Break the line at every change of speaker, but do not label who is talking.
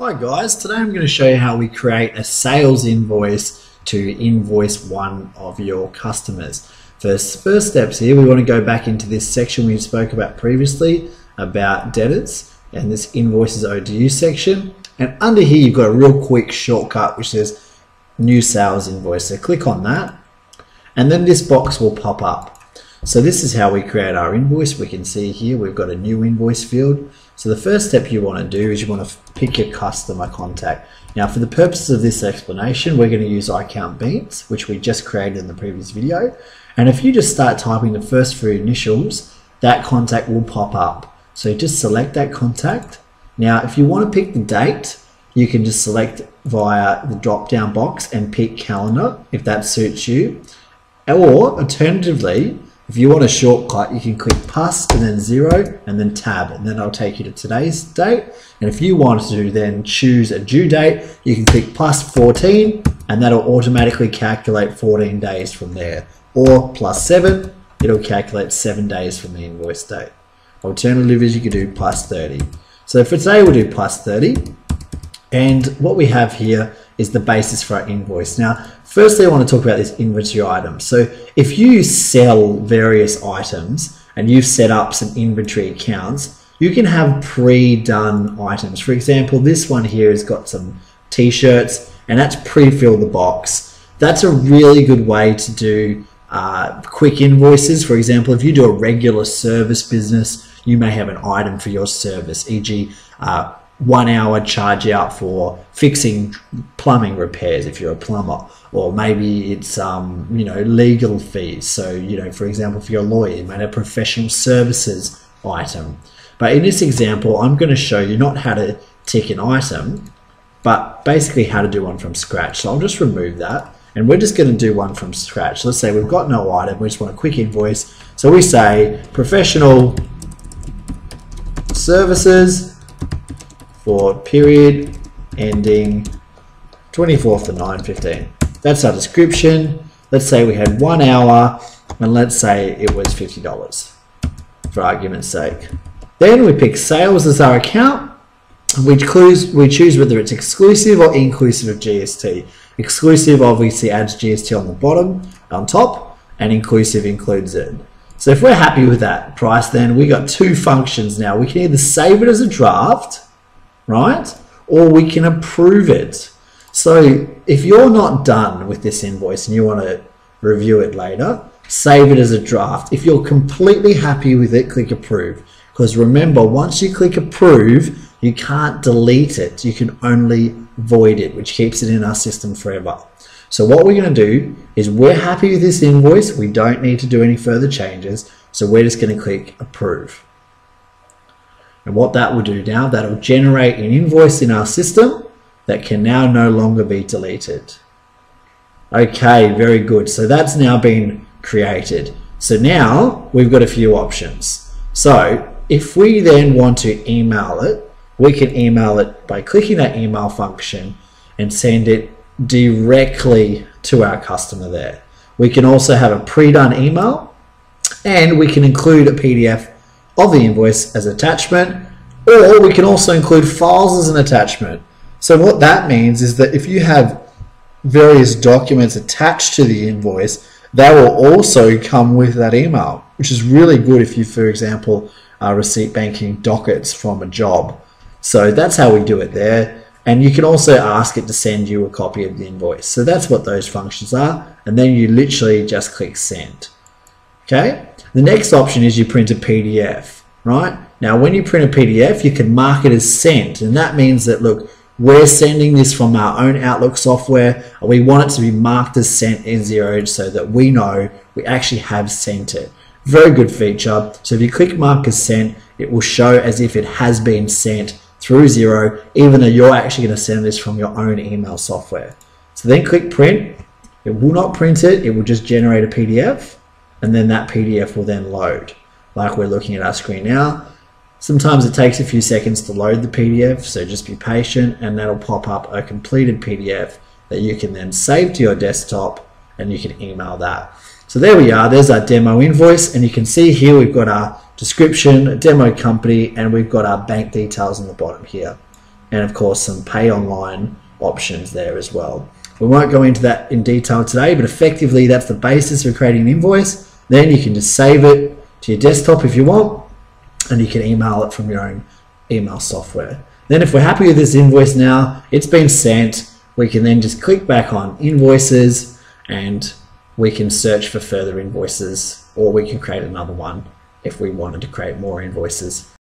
Hi guys, today I'm going to show you how we create a sales invoice to invoice one of your customers. First, first steps here, we want to go back into this section we spoke about previously about debtors and this invoices owed to you section. And under here, you've got a real quick shortcut which says new sales invoice. So click on that and then this box will pop up. So this is how we create our invoice. We can see here we've got a new invoice field. So the first step you want to do is you want to pick your customer contact. Now for the purposes of this explanation, we're going to use iCountBeans, which we just created in the previous video. And if you just start typing the first three initials, that contact will pop up. So just select that contact. Now if you want to pick the date, you can just select via the drop down box and pick calendar if that suits you. Or alternatively, if you want a shortcut, you can click plus and then zero and then tab, and then it'll take you to today's date. And if you want to then choose a due date, you can click plus 14 and that'll automatically calculate 14 days from there. Or plus seven, it'll calculate seven days from the invoice date. Alternative is you could do plus 30. So for today, we'll do plus 30. And what we have here is the basis for our invoice. Now, firstly, I want to talk about this inventory item. So if you sell various items and you've set up some inventory accounts, you can have pre-done items. For example, this one here has got some t-shirts and that's pre-fill the box. That's a really good way to do uh, quick invoices. For example, if you do a regular service business, you may have an item for your service, e.g. Uh, one hour charge out for fixing plumbing repairs if you're a plumber. Or maybe it's um, you know legal fees. So you know for example if you're a lawyer you might have professional services item. But in this example i'm going to show you not how to tick an item but basically how to do one from scratch. So i'll just remove that and we're just going to do one from scratch. Let's say we've got no item we just want a quick invoice. So we say professional services for period ending 24th to 9.15. That's our description. Let's say we had one hour and let's say it was $50 for argument's sake. Then we pick sales as our account. We choose, we choose whether it's exclusive or inclusive of GST. Exclusive obviously adds GST on the bottom, on top, and inclusive includes it. So if we're happy with that price, then we got two functions now. We can either save it as a draft, right? Or we can approve it. So if you're not done with this invoice and you want to review it later, save it as a draft. If you're completely happy with it, click approve. Because remember, once you click approve, you can't delete it. You can only void it, which keeps it in our system forever. So what we're going to do is we're happy with this invoice. We don't need to do any further changes. So we're just going to click approve. And what that will do now, that'll generate an invoice in our system that can now no longer be deleted. Okay, very good. So that's now been created. So now we've got a few options. So if we then want to email it, we can email it by clicking that email function and send it directly to our customer there. We can also have a pre-done email and we can include a PDF of the invoice as attachment, or we can also include files as an attachment. So what that means is that if you have various documents attached to the invoice, they will also come with that email, which is really good if you, for example, are receipt banking dockets from a job. So that's how we do it there. And you can also ask it to send you a copy of the invoice. So that's what those functions are. And then you literally just click send. Okay. The next option is you print a PDF, right? Now, when you print a PDF, you can mark it as sent. And that means that, look, we're sending this from our own Outlook software. And we want it to be marked as sent in Xero so that we know we actually have sent it. Very good feature. So if you click mark as sent, it will show as if it has been sent through Xero, even though you're actually going to send this from your own email software. So then click print. It will not print it. It will just generate a PDF and then that PDF will then load like we're looking at our screen now. Sometimes it takes a few seconds to load the PDF, so just be patient and that'll pop up a completed PDF that you can then save to your desktop and you can email that. So there we are, there's our demo invoice and you can see here we've got our description, demo company, and we've got our bank details on the bottom here. and of course some pay online options there as well. We won't go into that in detail today, but effectively that's the basis for creating an invoice. Then you can just save it to your desktop if you want, and you can email it from your own email software. Then if we're happy with this invoice now, it's been sent, we can then just click back on invoices and we can search for further invoices or we can create another one if we wanted to create more invoices.